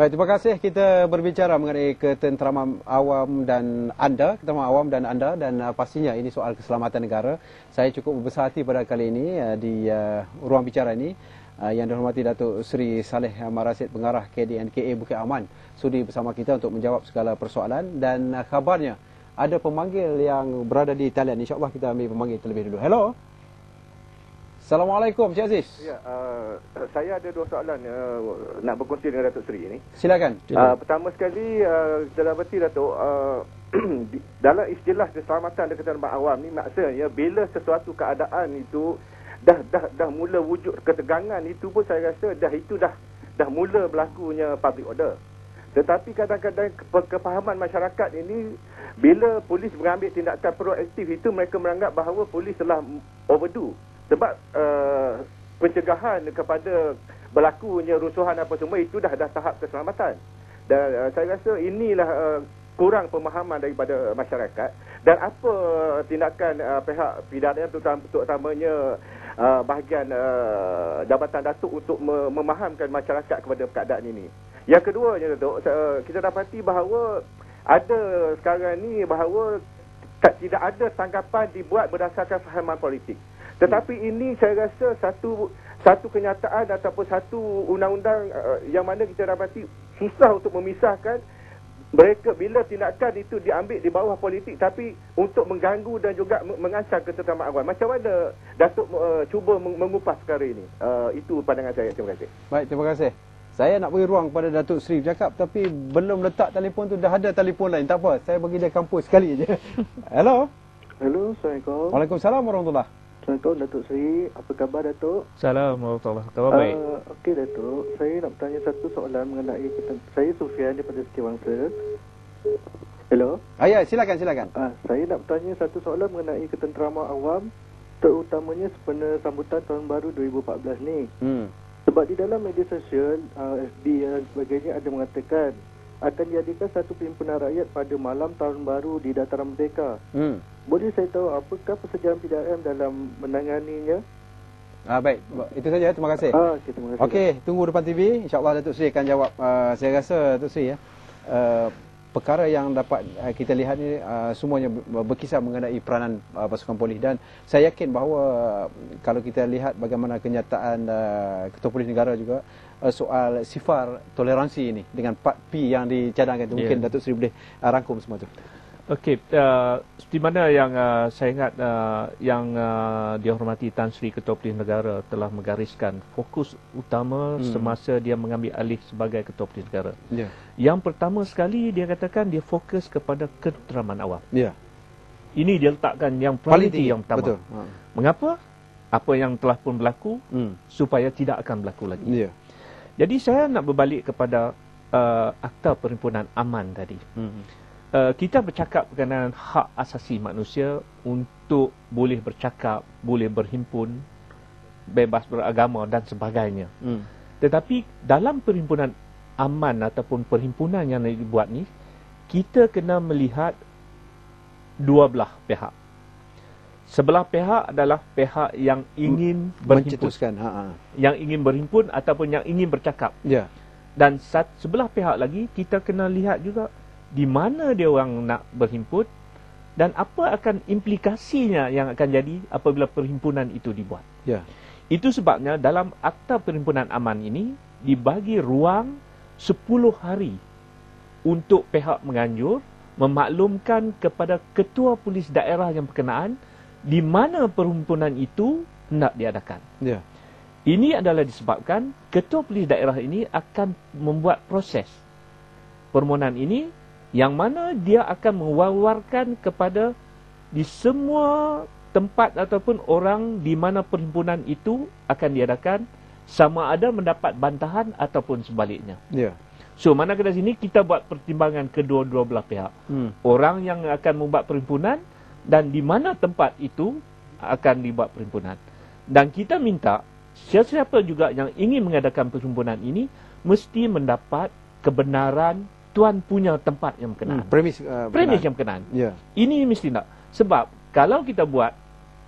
Baik, terima kasih kita berbicara mengenai ketenteraman awam dan anda, ketenteraman awam dan anda dan uh, pastinya ini soal keselamatan negara. Saya cukup berbesar hati pada kali ini uh, di uh, ruang bicara ini uh, yang dihormati Datuk Seri Saleh Marasid Pengarah KDNKA Bukit Aman sudi bersama kita untuk menjawab segala persoalan dan uh, khabarnya ada pemanggil yang berada di talian. InsyaAllah kita ambil pemanggil terlebih dulu. Hello. Assalamualaikum Cik Aziz. Ya, uh, saya ada dua soalan uh, nak berkongsi dengan Datuk Seri ini. Silakan. Uh, pertama sekali, uh, dalam berti Datuk, uh, dalam istilah keselamatan dan keselamatan awam ni maksudnya bila sesuatu keadaan itu dah dah dah mula wujud ketegangan itu pun saya rasa dah itu dah dah mula berlakunya public order. Tetapi kadang-kadang kepahaman masyarakat ini bila polis mengambil tindakan proaktif itu mereka menganggap bahawa polis telah overdue sebab uh, pencegahan kepada berlakunya rusuhan apa semua itu dah dah tahap keselamatan dan uh, saya rasa inilah uh, kurang pemahaman daripada masyarakat dan apa tindakan uh, pihak pidana terutama terutamanya uh, bahagian uh, Jabatan Datuk untuk me- memahamkan masyarakat kepada keadaan ini. Yang kedua Datuk, uh, kita dapati bahawa ada sekarang ni bahawa tak, tidak ada tanggapan dibuat berdasarkan fahaman politik. Tetapi ini saya rasa satu satu kenyataan ataupun satu undang-undang uh, yang mana kita dapati susah untuk memisahkan mereka bila tindakan itu diambil di bawah politik tapi untuk mengganggu dan juga mengancam ketetapan awam. Macam mana Datuk uh, cuba mengupas perkara ini? Uh, itu pandangan saya. Terima kasih. Baik, terima kasih. Saya nak beri ruang kepada Datuk Seri bercakap tapi belum letak telefon tu dah ada telefon lain. Tak apa, saya bagi dia kampus sekali aja. Hello. Hello, Assalamualaikum. Waalaikumsalam warahmatullahi Assalamualaikum Datuk Seri. Apa khabar Datuk? Assalamualaikum warahmatullahi Khabar baik. Uh, Okey Datuk, saya nak bertanya satu soalan mengenai kita. Saya Sufian daripada Setiawangsa. Hello. Ah, ya, silakan silakan. Uh, saya nak bertanya satu soalan mengenai ketenteraman awam terutamanya sepenuh sambutan tahun baru 2014 ni. Hmm. Sebab di dalam media sosial, uh, FB dan sebagainya ada mengatakan akan diadakan satu perhimpunan rakyat pada malam tahun baru di Dataran Merdeka. Hmm. Boleh saya tahu apakah persejalan PDRM dalam menanganinya? Ah baik, itu saja terima kasih. Ah, okay, terima kasih. Okey, tunggu depan TV. Insya-Allah Datuk Seri akan jawab. Uh, saya rasa Datuk Seri ya. Uh, perkara yang dapat uh, kita lihat ni uh, semuanya berkisar mengenai peranan uh, pasukan polis dan saya yakin bahawa uh, kalau kita lihat bagaimana kenyataan uh, ketua polis negara juga uh, soal sifar toleransi ini dengan 4P yang dicadangkan itu yeah. mungkin Datuk Seri boleh uh, rangkum semua itu. Okey, uh, di mana yang uh, saya ingat uh, yang uh, dihormati Tan Sri Ketua Polis Negara telah menggariskan fokus utama hmm. semasa dia mengambil alih sebagai Ketua Polis Negara. Yeah. Yang pertama sekali dia katakan dia fokus kepada ketenteraman awam. Ya. Yeah. Ini dia letakkan yang prioriti yang pertama. Betul. Ha. Mengapa? Apa yang telah pun berlaku hmm. supaya tidak akan berlaku lagi. Ya. Yeah. Jadi saya nak berbalik kepada uh, Akta Perhimpunan Aman tadi. Hmm. Uh, kita bercakap berkenaan hak asasi manusia untuk boleh bercakap, boleh berhimpun, bebas beragama dan sebagainya. Hmm. Tetapi dalam perhimpunan aman ataupun perhimpunan yang dibuat ni, kita kena melihat dua belah pihak. Sebelah pihak adalah pihak yang ingin berhimpun. Ha, ha. Yang ingin berhimpun ataupun yang ingin bercakap. Ya. Dan sebelah pihak lagi, kita kena lihat juga di mana dia orang nak berhimpun dan apa akan implikasinya yang akan jadi apabila perhimpunan itu dibuat. Ya. Itu sebabnya dalam Akta Perhimpunan Aman ini dibagi ruang 10 hari untuk pihak menganjur memaklumkan kepada ketua polis daerah yang berkenaan di mana perhimpunan itu hendak diadakan. Ya. Ini adalah disebabkan ketua polis daerah ini akan membuat proses permohonan ini yang mana dia akan mewawarkan kepada di semua tempat ataupun orang di mana perhimpunan itu akan diadakan sama ada mendapat bantahan ataupun sebaliknya. Ya. Yeah. So mana ke sini kita buat pertimbangan kedua-dua belah pihak. Hmm. Orang yang akan membuat perhimpunan dan di mana tempat itu akan dibuat perhimpunan. Dan kita minta siapa-siapa juga yang ingin mengadakan perhimpunan ini mesti mendapat kebenaran tuan punya tempat yang berkenaan. Hmm, premis uh, premis yang berkenaan. Yeah. Ini mesti nak. Sebab kalau kita buat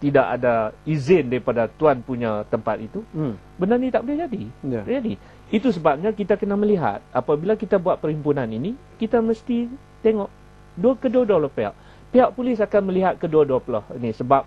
tidak ada izin daripada tuan punya tempat itu, Hmm. benda ni tak boleh jadi. Ya. Tak Jadi, itu sebabnya kita kena melihat apabila kita buat perhimpunan ini, kita mesti tengok dua kedua-dua pihak. Pihak polis akan melihat kedua-dua belah ini sebab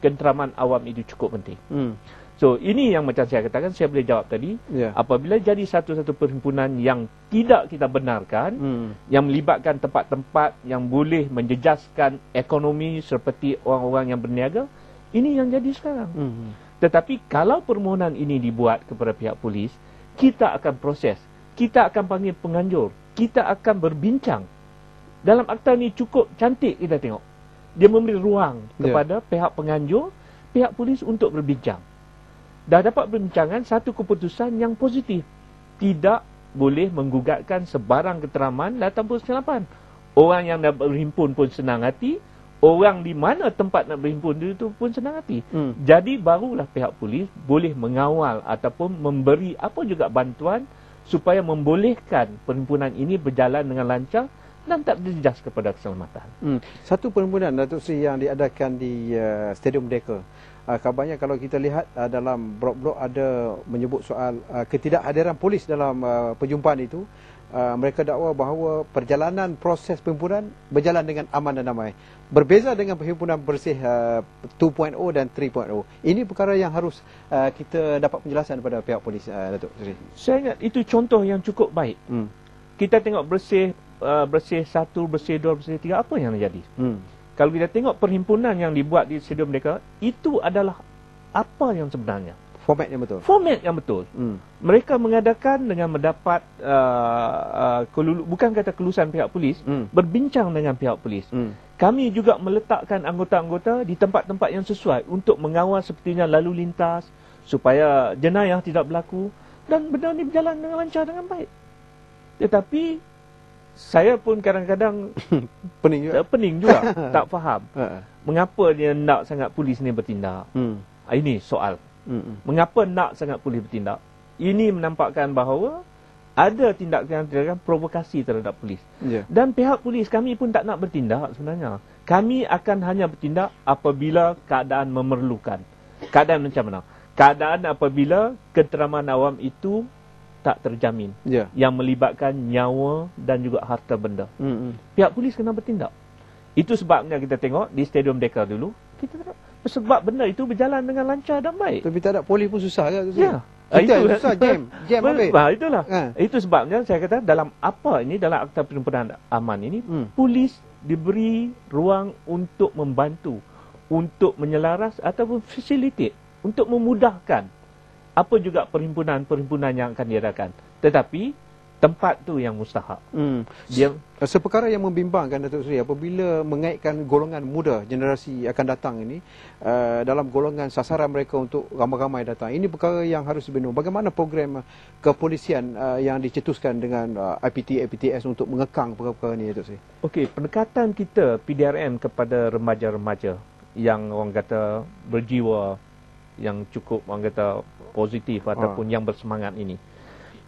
kenteraman awam itu cukup penting. Hmm. So, ini yang macam saya katakan, saya boleh jawab tadi. Ya. Apabila jadi satu-satu perhimpunan yang tidak kita benarkan, Hmm. yang melibatkan tempat-tempat yang boleh menjejaskan ekonomi seperti orang-orang yang berniaga, ini yang jadi sekarang. Hmm. Tetapi kalau permohonan ini dibuat kepada pihak polis, kita akan proses. Kita akan panggil penganjur. Kita akan berbincang. Dalam akta ni cukup cantik kita tengok. Dia memberi ruang Ya. kepada pihak penganjur, pihak polis untuk berbincang. Dah dapat perbincangan satu keputusan yang positif. Tidak boleh menggugatkan sebarang keteraman ataupun kesilapan. Orang yang nak berhimpun pun senang hati. Orang di mana tempat nak berhimpun itu pun senang hati. Hmm. Jadi barulah pihak polis boleh mengawal ataupun memberi apa juga bantuan supaya membolehkan perhimpunan ini berjalan dengan lancar dan tak terjejas kepada keselamatan. Hmm. Satu perhimpunan Datuk Seri yang diadakan di uh, Stadium Merdeka. Uh, kabarnya kalau kita lihat uh, dalam blog-blog ada menyebut soal uh, ketidakhadiran polis dalam uh, perjumpaan itu. Uh, mereka dakwa bahawa perjalanan proses perhimpunan berjalan dengan aman dan damai. Berbeza dengan perhimpunan bersih uh, 2.0 dan 3.0. Ini perkara yang harus uh, kita dapat penjelasan daripada pihak polis uh, Datuk Seri. Saya ingat itu contoh yang cukup baik. Hmm. Kita tengok bersih uh, bersih satu, bersih dua, bersih tiga, apa yang terjadi? Hmm. Kalau kita tengok perhimpunan yang dibuat di stadium mereka, itu adalah apa yang sebenarnya? Format yang betul. Format yang betul. Hmm. Mereka mengadakan dengan mendapat uh, uh, kelulu, bukan kata kelulusan pihak polis, Hmm. berbincang dengan pihak polis. Hmm. Kami juga meletakkan anggota-anggota di tempat-tempat yang sesuai untuk mengawal sepertinya lalu lintas supaya jenayah tidak berlaku dan benda ini berjalan dengan lancar dengan baik. Tetapi saya pun kadang-kadang Pening juga. tak pening juga tak faham Ha. mengapa dia nak sangat polis ni bertindak. Hmm. Ah, Ini soal. Hmm. Mengapa nak sangat polis bertindak? Ini menampakkan bahawa ada tindakan-tindakan provokasi terhadap polis. Ya. Dan pihak polis kami pun tak nak bertindak sebenarnya. Kami akan hanya bertindak apabila keadaan memerlukan. Keadaan macam mana? Keadaan apabila keteraman awam itu tak terjamin. Ya. Yang melibatkan nyawa dan juga harta benda. Hmm. Pihak polis kena bertindak. Itu sebabnya kita tengok di Stadium Deka dulu. Kita tengok sebab benda itu berjalan dengan lancar dan baik. Tapi tak ada polis pun susah ke? Ya. Kita Itu- susah jam. Jam habis. bah, itulah. Ha. Itu sebabnya saya kata dalam apa ini dalam akta perhimpunan aman ini Hmm. polis diberi ruang untuk membantu untuk menyelaras ataupun facilitate untuk memudahkan apa juga perhimpunan-perhimpunan yang akan diadakan. Tetapi tempat tu yang mustahak. Hmm. Dia Seperkara yang membimbangkan Datuk Seri apabila mengaitkan golongan muda generasi akan datang ini uh, dalam golongan sasaran mereka untuk ramai-ramai datang. Ini perkara yang harus dibina. Bagaimana program kepolisian uh, yang dicetuskan dengan uh, IPT APTS untuk mengekang perkara-perkara ini Datuk Seri? Okey, pendekatan kita PDRM kepada remaja-remaja yang orang kata berjiwa yang cukup orang kata positif ataupun yang bersemangat ini.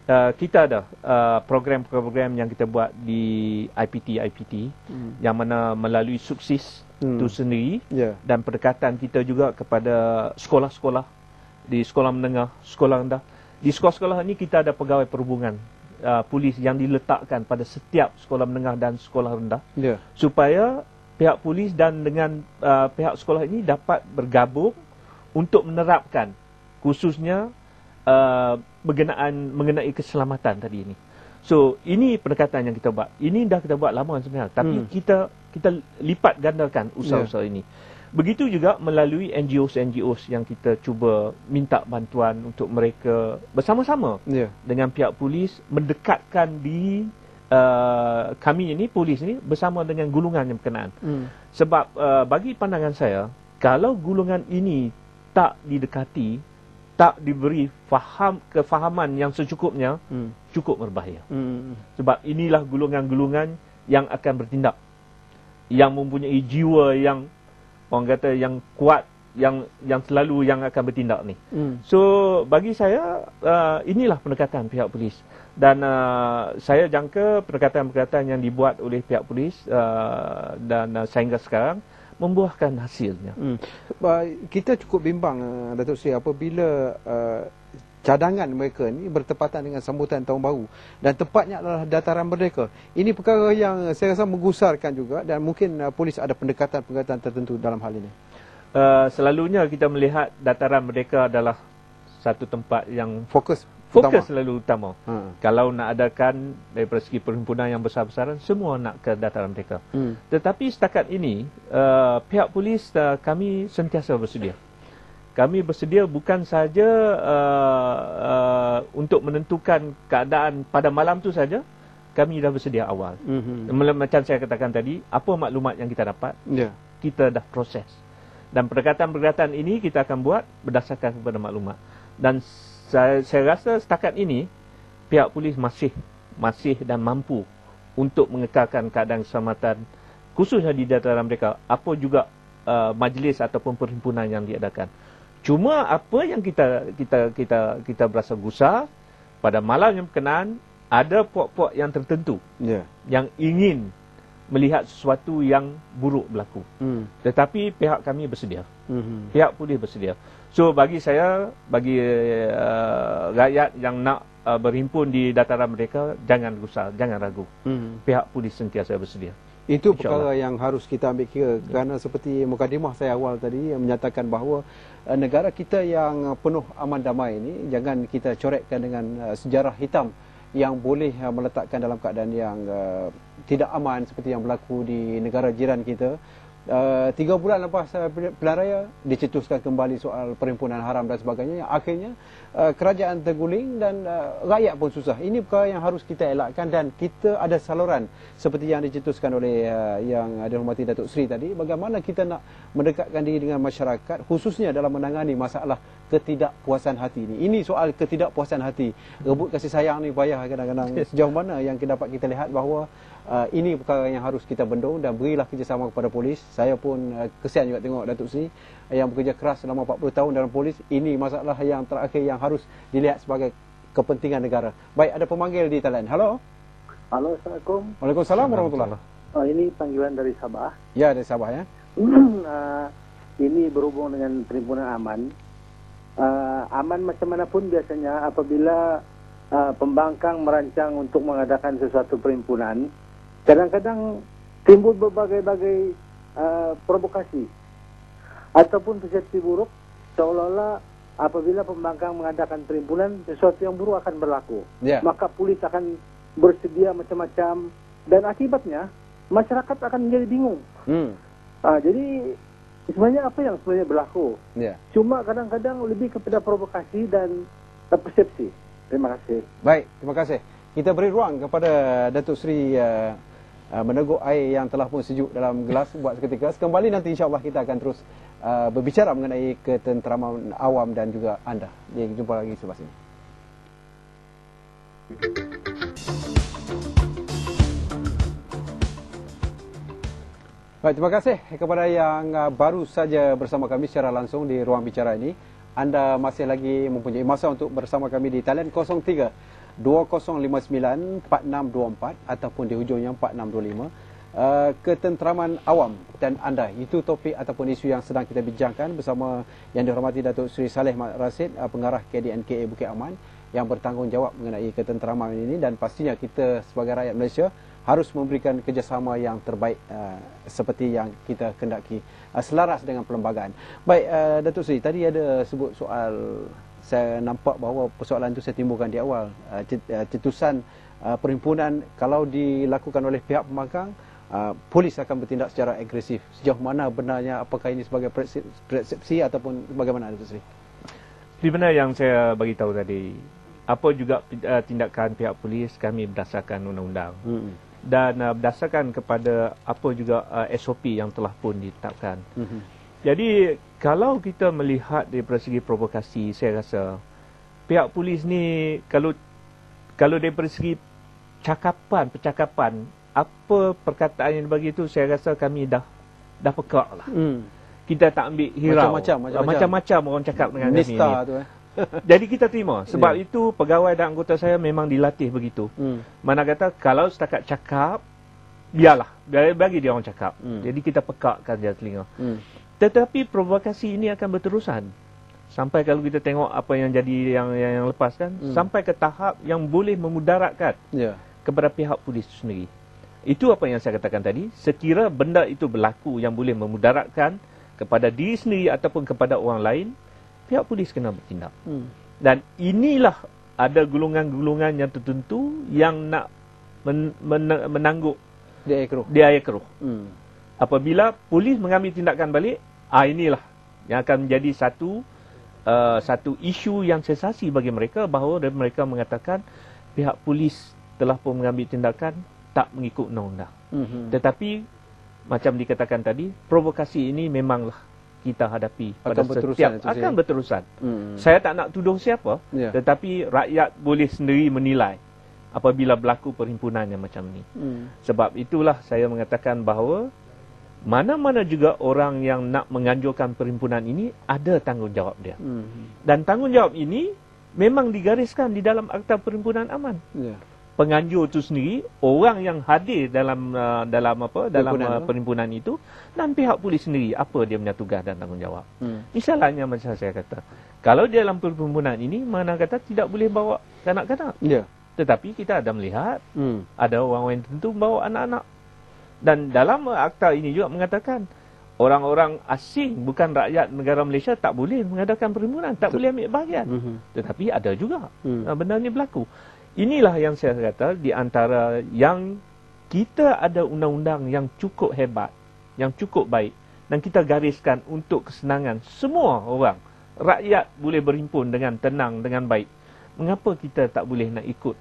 Uh, kita ada uh, program-program yang kita buat di IPT IPT Hmm. yang mana melalui suksis Hmm. itu sendiri Ya. dan pendekatan kita juga kepada sekolah-sekolah di sekolah menengah, sekolah rendah. Di sekolah-sekolah ini kita ada pegawai perhubungan uh, polis yang diletakkan pada setiap sekolah menengah dan sekolah rendah Ya. supaya pihak polis dan dengan uh, pihak sekolah ini dapat bergabung untuk menerapkan khususnya uh, berkenaan mengenai keselamatan tadi ini. So ini pendekatan yang kita buat. Ini dah kita buat lama sebenarnya tapi Hmm. kita kita lipat gandakan usaha-usaha ini. Begitu juga melalui NGOs-NGOs yang kita cuba minta bantuan untuk mereka bersama-sama Ya. dengan pihak polis mendekatkan di uh, kami ini polis ini bersama dengan gulungan yang berkenaan. Hmm. Sebab uh, bagi pandangan saya kalau gulungan ini tak didekati, tak diberi faham kefahaman yang secukupnya, Hmm. cukup berbahaya. Hmm. Sebab inilah gulungan-gulungan yang akan bertindak. Yang mempunyai jiwa yang orang kata yang kuat yang yang selalu yang akan bertindak ni. Hmm. So bagi saya uh, inilah pendekatan pihak polis dan uh, saya jangka pendekatan-pendekatan yang dibuat oleh pihak polis uh, dan uh, sehingga sekarang membuahkan hasilnya. Hmm. Kita cukup bimbang uh, Datuk Seri apabila uh, cadangan mereka ni bertepatan dengan sambutan tahun baru dan tepatnya adalah dataran merdeka. Ini perkara yang saya rasa menggusarkan juga dan mungkin uh, polis ada pendekatan-pendekatan tertentu dalam hal ini. Uh, selalunya kita melihat dataran merdeka adalah satu tempat yang fokus fokus utama. selalu utama. Hmm. Kalau nak adakan dari segi perhimpunan yang besar-besaran semua nak ke dataran merdeka. Hmm. Tetapi setakat ini uh, pihak polis uh, kami sentiasa bersedia. Kami bersedia bukan saja uh, uh, untuk menentukan keadaan pada malam tu saja, kami dah bersedia awal. Mm-hmm. Macam saya katakan tadi, apa maklumat yang kita dapat, yeah. kita dah proses. Dan pendekatan-pendekatan ini kita akan buat berdasarkan kepada maklumat. Dan saya, saya rasa setakat ini pihak polis masih masih dan mampu untuk mengekalkan keadaan keselamatan khususnya di dataran mereka apa juga uh, majlis ataupun perhimpunan yang diadakan. Cuma apa yang kita kita kita kita berasa gusar pada malam yang berkenaan ada puak-puak yang tertentu yeah. yang ingin melihat sesuatu yang buruk berlaku. Mm. Tetapi pihak kami bersedia. Mm-hmm. Pihak polis bersedia. So bagi saya bagi uh, rakyat yang nak uh, berhimpun di dataran mereka jangan gusar, jangan ragu. Mm. Pihak polis sentiasa bersedia. Itu perkara yang harus kita ambil kira kerana seperti mukadimah saya awal tadi yang menyatakan bahawa uh, negara kita yang penuh aman damai ini jangan kita corekkan dengan uh, sejarah hitam yang boleh uh, meletakkan dalam keadaan yang uh, tidak aman seperti yang berlaku di negara jiran kita Uh, tiga bulan lepas uh, pilihan raya dicetuskan kembali soal perhimpunan haram dan sebagainya. Yang akhirnya uh, kerajaan terguling dan uh, rakyat pun susah. Ini perkara yang harus kita elakkan dan kita ada saluran seperti yang dicetuskan oleh uh, yang dihormati Datuk Seri tadi. Bagaimana kita nak mendekatkan diri dengan masyarakat khususnya dalam menangani masalah ketidakpuasan hati ini. Ini soal ketidakpuasan hati. Rebut kasih sayang ni payah kadang-kadang. Sejauh mana yang dapat kita lihat bahawa uh, ini perkara yang harus kita bendung dan berilah kerjasama kepada polis. Saya pun uh, kesian juga tengok Datuk Seri uh, yang bekerja keras selama 40 tahun dalam polis. Ini masalah yang terakhir yang harus dilihat sebagai kepentingan negara. Baik, ada pemanggil di talian. Halo. Halo, Assalamualaikum. Waalaikumsalam warahmatullahi Oh, ini panggilan dari Sabah. Ya, dari Sabah ya. uh, ini berhubung dengan perhimpunan aman. Uh, aman macam mana pun biasanya apabila uh, pembangkang merancang untuk mengadakan sesuatu perhimpunan, kadang-kadang timbul berbagai-bagai uh, provokasi ataupun persepsi buruk seolah-olah apabila pembangkang mengadakan perhimpunan sesuatu yang buruk akan berlaku yeah. maka polis akan bersedia macam-macam dan akibatnya masyarakat akan menjadi bingung hmm. uh, jadi sebenarnya apa yang sebenarnya berlaku yeah. cuma kadang-kadang lebih kepada provokasi dan uh, persepsi terima kasih baik terima kasih kita beri ruang kepada Datuk Seri uh, uh, meneguk air yang telah pun sejuk dalam gelas buat seketika. Kembali nanti insyaAllah kita akan terus uh, berbicara mengenai ketenteraman awam dan juga anda. Jadi jumpa lagi selepas ini. Baik, terima kasih kepada yang uh, baru saja bersama kami secara langsung di ruang bicara ini. Anda masih lagi mempunyai masa untuk bersama kami di talian 03 2059-4624 ataupun di hujungnya 4625 Uh, ketenteraman awam dan anda itu topik ataupun isu yang sedang kita bincangkan bersama yang dihormati Datuk Seri Saleh Mat Rasid uh, pengarah KDNKA Bukit Aman yang bertanggungjawab mengenai ketenteraman ini. Dan pastinya kita sebagai rakyat Malaysia harus memberikan kerjasama yang terbaik uh, seperti yang kita kendaki uh, selaras dengan perlembagaan. Baik uh, Datuk Seri tadi ada sebut soal saya nampak bahawa persoalan itu saya timbulkan di awal. Uh, uh, cetusan uh, perhimpunan kalau dilakukan oleh pihak pembangkang uh, polis akan bertindak secara agresif. Sejauh mana benarnya apakah ini sebagai persepsi ataupun bagaimana itu seperti benar yang saya bagi tahu tadi apa juga uh, tindakan pihak polis kami berdasarkan undang-undang. Hmm. dan uh, berdasarkan kepada apa juga uh, SOP yang telah pun ditetapkan. Hmm. Jadi kalau kita melihat dari segi provokasi, saya rasa pihak polis ni kalau kalau dari segi cakapan, percakapan, apa perkataan yang bagi itu, saya rasa kami dah dah pekak lah. Hmm. Kita tak ambil hirau. Macam-macam. Macam-macam orang cakap dengan Nista kami tu eh. Jadi kita terima. Sebab yeah. itu pegawai dan anggota saya memang dilatih begitu. Hmm. Mana kata kalau setakat cakap, biarlah bagi dia orang cakap. Hmm. Jadi kita pekakkan dia telinga. Hmm. Tetapi provokasi ini akan berterusan. Sampai kalau kita tengok apa yang jadi yang yang, yang lepas kan, Hmm. sampai ke tahap yang boleh memudaratkan Ya. kepada pihak polis itu sendiri. Itu apa yang saya katakan tadi. Sekira benda itu berlaku yang boleh memudaratkan kepada diri sendiri ataupun kepada orang lain, pihak polis kena bertindak. Hmm. Dan inilah ada golongan-golongan yang tertentu yang nak men, men, menangguk Dia ekro. di air keruh. Hmm. Apabila polis mengambil tindakan balik, ah inilah yang akan menjadi satu uh, satu isu yang sensasi bagi mereka bahawa mereka mengatakan pihak polis telah pun mengambil tindakan tak mengikut undang-undang. Hmm. Tetapi macam dikatakan tadi, provokasi ini memanglah kita hadapi pada Akan berterusan setiap itu, akan saya. berterusan. Hmm. Saya tak nak tuduh siapa, Ya. tetapi rakyat boleh sendiri menilai apabila berlaku perhimpunan yang macam ni. Hmm. Sebab itulah saya mengatakan bahawa mana-mana juga orang yang nak menganjurkan perhimpunan ini ada tanggungjawab dia. Hmm. Dan tanggungjawab ini memang digariskan di dalam Akta Perhimpunan Aman. Ya. Penganjur itu sendiri, orang yang hadir dalam uh, dalam apa dalam Perhimpunan uh, perhimpunan itu dan pihak polis sendiri apa dia punya tugas dan tanggungjawab. Hmm. Misalnya macam saya kata, kalau di dalam perhimpunan ini mana kata tidak boleh bawa kanak-kanak. Ya. Tetapi kita ada melihat Hmm. ada orang-orang tertentu bawa anak-anak. Dan dalam akta ini juga mengatakan orang-orang asing bukan rakyat negara Malaysia tak boleh mengadakan perhimpunan, tak Betul. boleh ambil bahagian. Mhm. Tetapi ada juga hmm. benda ni berlaku. Inilah yang saya kata di antara yang kita ada undang-undang yang cukup hebat, yang cukup baik dan kita gariskan untuk kesenangan semua orang. Rakyat boleh berhimpun dengan tenang, dengan baik. Mengapa kita tak boleh nak ikut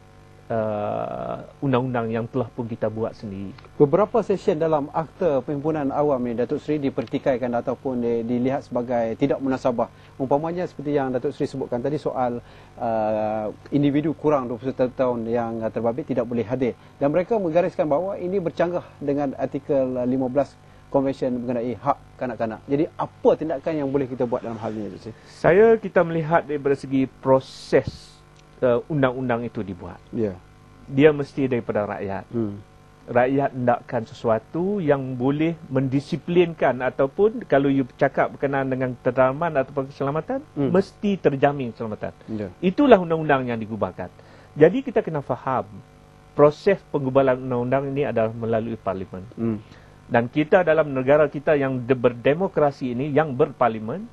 uh, undang-undang yang telah pun kita buat sendiri? Beberapa session dalam akta perhimpunan awam ni Datuk Seri dipertikaikan ataupun di, dilihat sebagai tidak munasabah. Umpamanya seperti yang Datuk Seri sebutkan tadi soal uh, individu kurang 21 tahun yang uh, terbabit tidak boleh hadir. Dan mereka menggariskan bahawa ini bercanggah dengan artikel uh, 15 Konvensyen mengenai hak kanak-kanak. Jadi apa tindakan yang boleh kita buat dalam hal ini Datuk Seri? Saya kita melihat daripada segi proses uh, undang-undang itu dibuat. Ya. Dia mesti daripada rakyat. Hmm. rakyat hendakkan sesuatu yang boleh mendisiplinkan ataupun kalau you cakap berkenaan dengan ketentraman ataupun keselamatan Hmm. mesti terjamin keselamatan. Ya. Itulah undang-undang yang digubahkan. Jadi kita kena faham proses penggubalan undang-undang ini adalah melalui parlimen. Hmm. Dan kita dalam negara kita yang de- berdemokrasi ini yang berparlimen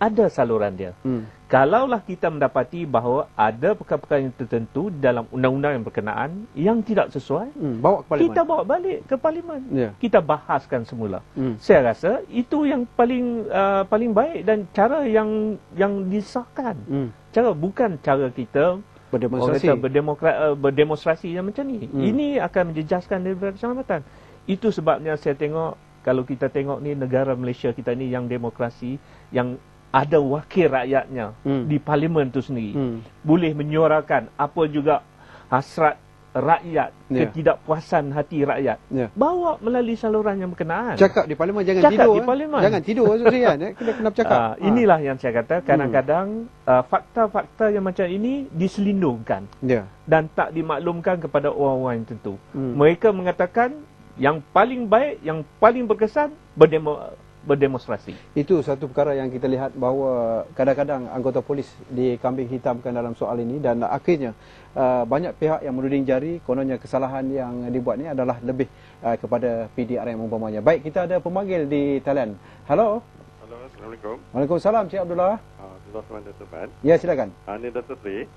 ada saluran dia. Hmm. Kalaulah kita mendapati bahawa ada perkara-perkara yang tertentu dalam undang-undang yang berkenaan yang tidak sesuai, Hmm. Bawa ke parlimen. kita bawa balik ke parlimen. Ya. Kita bahaskan semula. Hmm. Saya rasa itu yang paling uh, paling baik dan cara yang yang disahkan. Hmm. Cara bukan cara kita Berdemonstrasi. kata berdemokra, uh, berdemonstrasi yang macam ni. Hmm. Ini akan menjejaskan daripada keselamatan. Itu sebabnya saya tengok kalau kita tengok ni negara Malaysia kita ni yang demokrasi yang ada wakil rakyatnya Hmm. di parlimen tu sendiri Hmm. boleh menyuarakan apa juga hasrat rakyat, Ya. ketidakpuasan hati rakyat. Ya. Bawa melalui saluran yang berkenaan. Cakap di parlimen jangan Cakap tidur. di eh. parlimen. Jangan tidur kan. eh. Kena kena bercakap. Ah, inilah yang saya kata kadang-kadang Hmm. uh, fakta-fakta yang macam ini diselindungkan Ya. dan tak dimaklumkan kepada orang-orang yang tertentu. Hmm. Mereka mengatakan yang paling baik, yang paling berkesan berdemo, berdemonstrasi. Itu satu perkara yang kita lihat bahawa kadang-kadang anggota polis dikambing hitamkan dalam soal ini dan akhirnya uh, banyak pihak yang menuding jari kononnya kesalahan yang dibuat ni adalah lebih uh, kepada PDRM umpamanya. Baik, kita ada pemanggil di talian. Halo. Halo, Assalamualaikum. Waalaikumsalam Cik Abdullah. Uh, Abdullah Rahman Dato' Ban. Ya, silakan. Uh, ini Dato' Sri.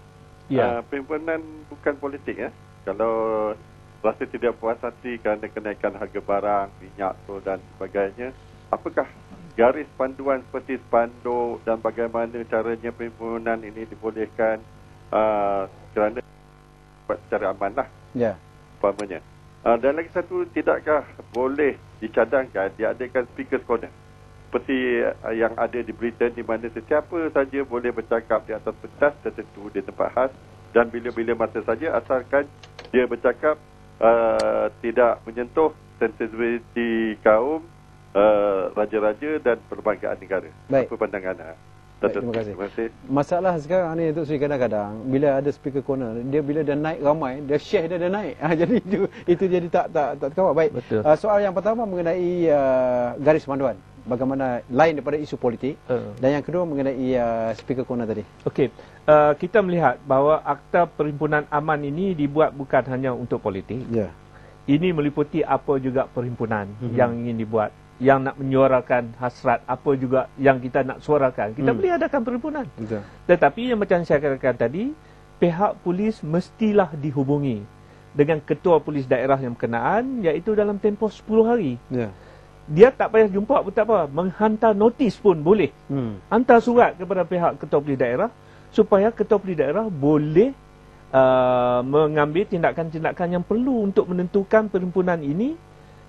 Ya. Uh, bukan politik ya. Kalau rasa tidak puas hati kerana kenaikan harga barang, minyak tu dan sebagainya, apakah garis panduan seperti spanduk dan bagaimana caranya perhimpunan ini dibolehkan uh, kerana buat secara aman lah Ya. umpamanya. Uh, dan lagi satu, tidakkah boleh dicadangkan diadakan speaker's corner? Seperti uh, yang ada di Britain di mana sesiapa saja boleh bercakap di atas pentas tertentu di tempat khas dan bila-bila masa saja asalkan dia bercakap uh, tidak menyentuh sensitiviti kaum uh, raja-raja dan perbankan negara. Baik. Apa pandangan anda? Baik, terima kasih. Terima kasih. Masalah sekarang ni Tok Sri kadang-kadang bila ada speaker corner dia bila dah naik ramai dia share dia dah naik. Ha, jadi itu itu jadi tak tak tak terkawal. Baik. Betul. Uh, soal yang pertama mengenai uh, garis panduan bagaimana lain daripada isu politik Uh. dan yang kedua mengenai uh, speaker corner tadi. Okey, uh, kita melihat bahawa Akta Perhimpunan Aman ini dibuat bukan hanya untuk politik. Ya. Ini meliputi apa juga perhimpunan Mhm. yang ingin dibuat, yang nak menyuarakan hasrat apa juga yang kita nak suarakan. Kita Hmm. boleh adakan perhimpunan. Betul. Tetapi yang macam saya katakan tadi, pihak polis mestilah dihubungi dengan ketua polis daerah yang berkenaan iaitu dalam tempoh 10 hari. Ya. Dia tak payah jumpa pun tak apa, menghantar notis pun boleh. Hmm. hantar surat kepada pihak ketua polis daerah supaya ketua polis daerah boleh uh, mengambil tindakan-tindakan yang perlu untuk menentukan perhimpunan ini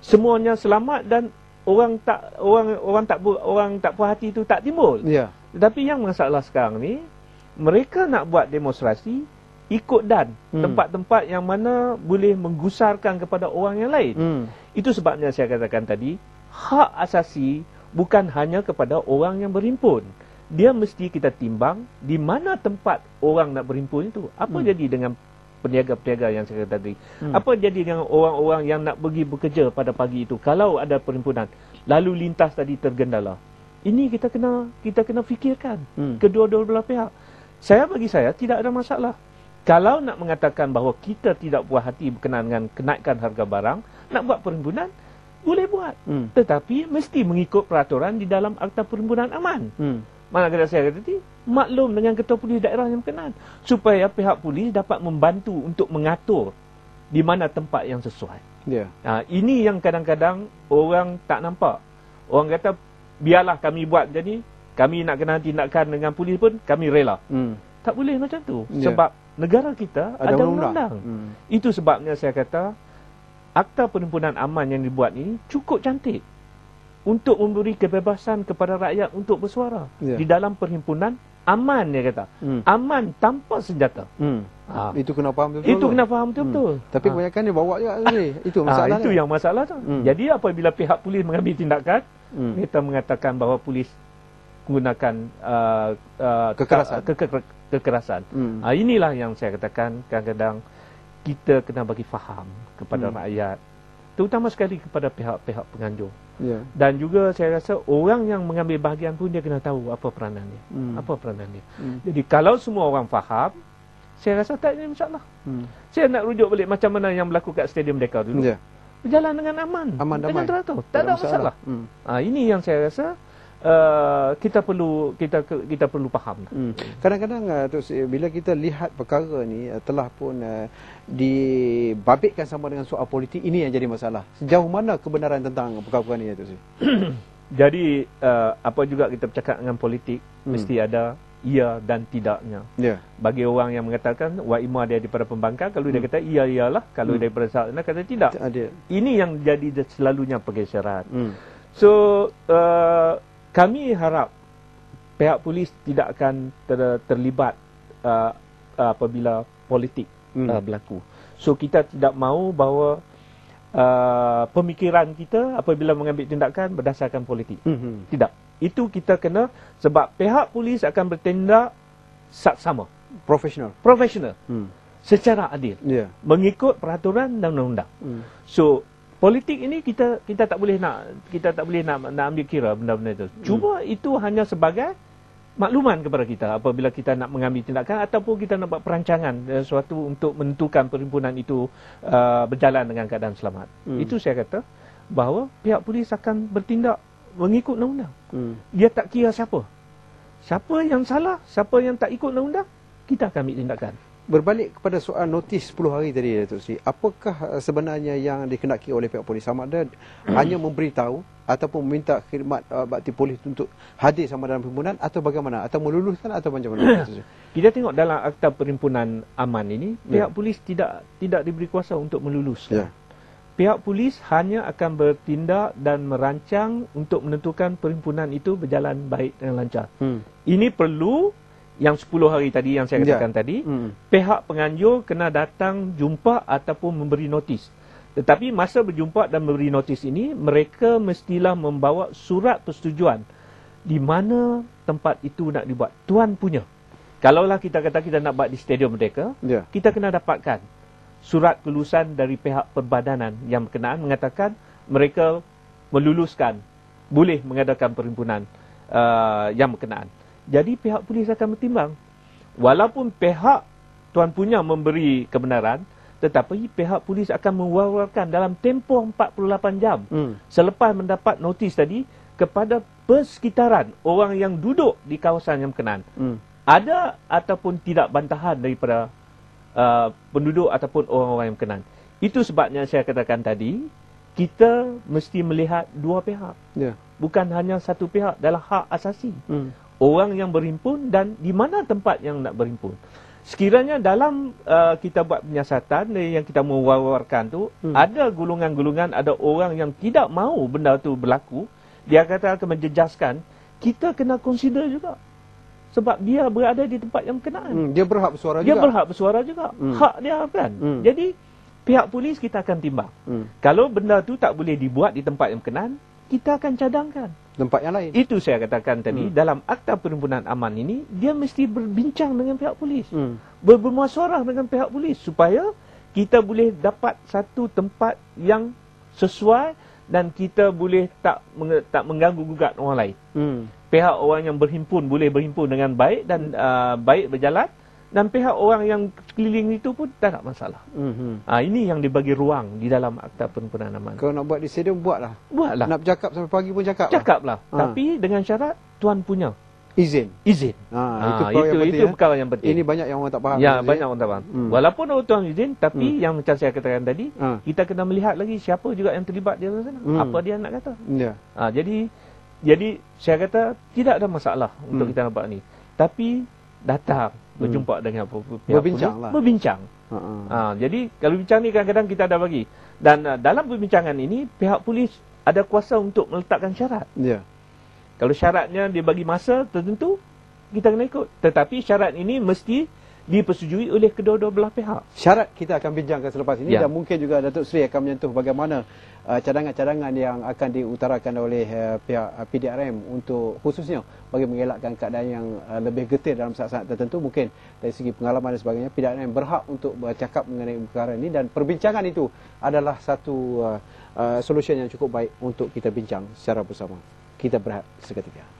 semuanya selamat dan orang tak orang orang tak orang tak puas hati itu tak timbul. Ya. Tetapi yang masalah sekarang ni mereka nak buat demonstrasi ikut dan Hmm. tempat-tempat yang mana boleh menggusarkan kepada orang yang lain. Hmm. Itu sebabnya saya katakan tadi, hak asasi bukan hanya kepada orang yang berhimpun. Dia mesti kita timbang di mana tempat orang nak berhimpun itu. Apa Hmm. jadi dengan peniaga-peniaga yang saya kata tadi? Hmm. Apa jadi dengan orang-orang yang nak pergi bekerja pada pagi itu kalau ada perhimpunan? Lalu lintas tadi tergendala. Ini kita kena kita kena fikirkan Hmm. kedua-dua belah pihak. Saya bagi saya tidak ada masalah. Kalau nak mengatakan bahawa kita tidak puas hati berkenaan dengan kenaikan harga barang, nak buat perhimpunan, boleh buat. Hmm. Tetapi mesti mengikut peraturan di dalam Akta Perhimpunan Aman. Hmm. Mana kata saya kata tadi, maklum dengan ketua polis daerah yang berkenaan. Supaya pihak polis dapat membantu untuk mengatur di mana tempat yang sesuai. Ya. Ha, ini yang kadang-kadang orang tak nampak. Orang kata, biarlah kami buat macam ni, kami nak kena tindakan dengan polis pun, kami rela. Hmm. Tak boleh macam tu. Ya. Sebab negara kita Ada ada, undang-undang. Hmm. Itu sebabnya saya kata Akta Perhimpunan Aman yang dibuat ini cukup cantik untuk memberi kebebasan kepada rakyat untuk bersuara Ya. di dalam perhimpunan aman dia kata. Hmm. Aman tanpa senjata. Hmm. Ha. Itu kena faham betul-betul. Itu tu. kena faham betul-betul. Tapi kebanyakan dia bawa juga ni. Itu Ah, masalah itu dia. yang masalah tu. Hmm. Jadi apabila pihak polis mengambil tindakan, Hmm. kita mengatakan bahawa polis menggunakan uh, uh, Kekerasan. ke- ke- ke- kekerasan. Hmm. Ha, inilah yang saya katakan kadang-kadang kita kena bagi faham kepada Hmm. rakyat terutama sekali kepada pihak-pihak penganjur Ya. dan juga saya rasa orang yang mengambil bahagian pun dia kena tahu apa peranan dia Hmm. apa peranan dia Hmm. jadi kalau semua orang faham saya rasa tak ada masalah Hmm. saya nak rujuk balik macam mana yang berlaku kat Stadium Deka dulu Ya. berjalan dengan aman Aman dengan damai. teratur tak ada masalah, Hmm. Ha, ini yang saya rasa uh, kita perlu kita kita perlu faham Hmm. Kadang-kadang uh, Tok bila kita lihat perkara ni uh, telah pun uh, dibabitkan sama dengan soal politik ini yang jadi masalah. Sejauh mana kebenaran tentang perkara-perkara ni Tok Sri? Jadi uh, apa juga kita bercakap dengan politik Hmm. mesti ada ya dan tidaknya. Ya. Bagi orang yang mengatakan wa ima dia daripada pembangkang kalau dia Hmm. kata iya iyalah kalau Hmm. daripada sana kata tidak. Ada. Ini yang jadi selalunya pergeseran. Hmm. So uh, kami harap pihak polis tidak akan ter, terlibat uh, apabila politik Hmm. uh, berlaku. So kita tidak mahu bahawa uh, pemikiran kita apabila mengambil tindakan berdasarkan politik. Hmm. Tidak. Itu kita kena sebab pihak polis akan bertindak sama, Profesional. profesional, Hmm. secara adil, Ya. mengikut peraturan dan undang-undang. Hmm. So politik ini kita kita tak boleh nak kita tak boleh nak, nak ambil kira benda-benda itu. Cuma itu hanya sebagai makluman kepada kita apabila kita nak mengambil tindakan ataupun kita nak buat perancangan eh, sesuatu untuk menentukan perhimpunan itu uh, berjalan dengan keadaan selamat. Hmm. Itu saya kata bahawa pihak polis akan bertindak mengikut undang-undang. Hmm. Dia tak kira siapa. Siapa yang salah, siapa yang tak ikut undang-undang, kita akan ambil tindakan. Berbalik kepada soal notis 10 hari tadi Datuk Sri, apakah uh, sebenarnya yang dikendaki oleh pihak polis sama ada hanya memberitahu ataupun meminta khidmat uh, bakti polis untuk hadir sama dalam perhimpunan atau bagaimana atau meluluskan atau macam mana? Kita tengok dalam akta perhimpunan aman ini, Ya. pihak polis tidak tidak diberi kuasa untuk melulus. Ya. Pihak polis hanya akan bertindak dan merancang untuk menentukan perhimpunan itu berjalan baik dan lancar. Hmm. Ini perlu yang 10 hari tadi yang saya Ya. katakan tadi, Hmm. pihak penganjur kena datang jumpa ataupun memberi notis. Tetapi masa berjumpa dan memberi notis ini, mereka mestilah membawa surat persetujuan di mana tempat itu nak dibuat. Tuan punya. Kalaulah kita kata kita nak buat di Stadium Merdeka, Ya. kita kena dapatkan surat kelulusan dari pihak perbadanan yang berkenaan mengatakan mereka meluluskan boleh mengadakan perhimpunan uh, yang berkenaan. Jadi pihak polis akan bertimbang. Walaupun pihak tuan punya memberi kebenaran, tetapi pihak polis akan mewawarkan dalam tempoh 48 jam Hmm. selepas mendapat notis tadi kepada persekitaran orang yang duduk di kawasan yang berkenaan Hmm. ada ataupun tidak bantahan daripada uh, penduduk ataupun orang-orang yang berkenan. Itu sebabnya saya katakan tadi, kita mesti melihat dua pihak. Ya. Bukan hanya satu pihak dalam hak asasi. Hmm. Orang yang berhimpun dan di mana tempat yang nak berhimpun. Sekiranya dalam uh, kita buat penyiasatan eh, yang kita mewawarkan tu, Hmm. ada golongan-golongan, ada orang yang tidak mahu benda tu berlaku, dia kata akan menjejaskan, kita kena consider juga. Sebab dia berada di tempat yang berkenaan. Hmm. Dia berhak bersuara Dia juga. berhak bersuara juga. Hmm. Hak dia kan. Hmm. Jadi pihak polis kita akan timbang. Hmm. Kalau benda tu tak boleh dibuat di tempat yang berkenaan, kita akan cadangkan. Tempat yang lain. Itu saya katakan tadi Hmm. dalam akta perhimpunan aman ini dia mesti berbincang dengan pihak polis. Hmm. Ber- Bermuasyarah dengan pihak polis supaya kita boleh dapat satu tempat yang sesuai dan kita boleh tak meng- tak mengganggu gugat orang lain. Hmm. Pihak orang yang berhimpun boleh berhimpun dengan baik dan uh, baik berjalan dan pihak orang yang sekeliling itu pun tak ada masalah. Hmm. Ah ini yang dibagi ruang di dalam akta perhimpunan aman. Kalau nak buat di stadium buatlah. Buatlah. Nak bercakap sampai pagi pun cakap. lah. Cakaplah. Ha. Tapi dengan syarat tuan punya Izin. izin. Ha, Ah, itu perkara itu yang penting. itu ya. perkara yang penting. Ini banyak yang orang tak faham. ya, Ustaz, banyak orang tak faham. Hmm. Walaupun orang tuan izin, tapi yang macam saya katakan tadi, Ha. kita kena melihat lagi siapa juga yang terlibat di sana. Hmm. Apa dia nak kata. Ya. Ha, jadi jadi saya kata tidak ada masalah untuk Hmm. kita nampak ni. Tapi datang berjumpa dengan apa- apa- pihak Berbincang polis, lah. Berbincang. Ha. jadi kalau bincang ni kadang-kadang kita ada bagi. Dan uh, dalam perbincangan ini pihak polis ada kuasa untuk meletakkan syarat. Ya. Kalau syaratnya dia bagi masa tertentu, kita kena ikut. Tetapi syarat ini mesti dipersetujui oleh kedua-dua belah pihak. Syarat kita akan bincangkan selepas ini Ya. dan mungkin juga Datuk Seri akan menyentuh bagaimana cadangan-cadangan yang akan diutarakan oleh uh, pihak uh, PDRM untuk khususnya bagi mengelakkan keadaan yang uh, lebih getir dalam saat-saat tertentu mungkin dari segi pengalaman dan sebagainya PDRM berhak untuk bercakap mengenai perkara ini dan perbincangan itu adalah satu uh, uh, solution yang cukup baik untuk kita bincang secara bersama. Kita berehat seketika.